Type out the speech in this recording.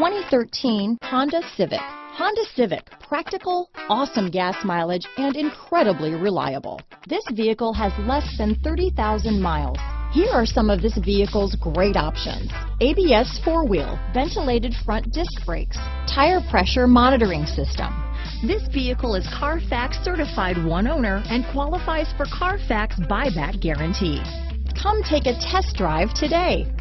2013 Honda Civic. Honda Civic, practical, awesome gas mileage, and incredibly reliable. This vehicle has less than 30,000 miles. Here are some of this vehicle's great options. ABS four-wheel, ventilated front disc brakes, tire pressure monitoring system. This vehicle is Carfax certified one owner and qualifies for Carfax buyback guarantee. Come take a test drive today.